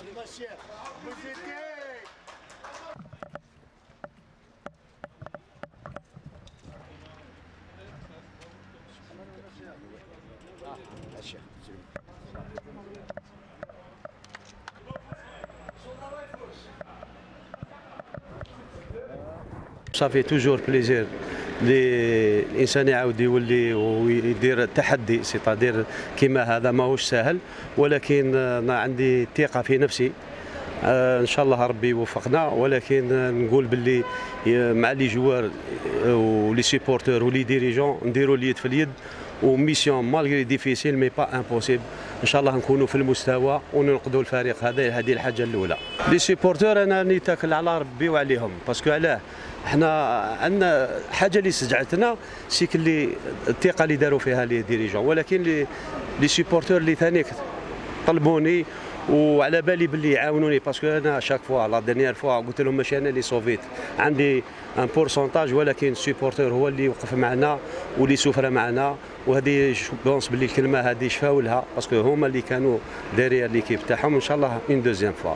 Vous étiez... Ça fait toujours plaisir. لي الانسان يعاود يولي ويدير تحدي سيتادير كيما هذا ماهوش سهل ولكن أنا عندي ثقة في نفسي. آه، إن شاء الله ربي يوفقنا ولكن آه، نقول باللي آه، مع les joueurs و les supporters و les dirigeants نديروا اليد في اليد و mission malgré difficile mais pas impossible إن شاء الله نكونوا في المستوى وننقذوا الفريق هذا هذه الحاجة الأولى. les supporters أنا نتكل على ربي وعليهم parce que علاه إحنا عندنا حاجة اللي شجعتنا c'est que اللي الثقة اللي داروا فيها les dirigeants. ولكن les les supporters اللي ثاني طلبوني وعلى بالي باللي يعاونوني. parce que أنا chaque fois la dernière fois قلت لهم ماشي أنا اللي صوفيت. عندي un pourcentage ولكن ال supporter هو اللي وقف معنا واللي سفر معنا. وهذه pense باللي الكلمة هذه شفاو لها parce que هما اللي كانوا derrière l'équipe تاعهم. إن شاء الله une deuxième fois